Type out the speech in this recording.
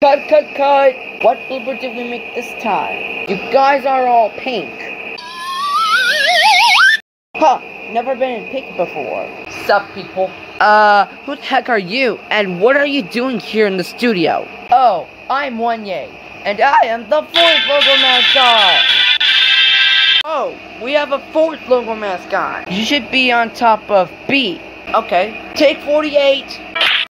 Cut, cut, cut! What blooper did we make this time? You guys are all pink. Huh, never been in pink before. Sup, people? Uh, who the heck are you? And what are you doing here in the studio? Oh, I'm 1nye, and I am the fourth logo mascot! Oh, we have a fourth logo mascot. You should be on top of B. Okay. Take 48.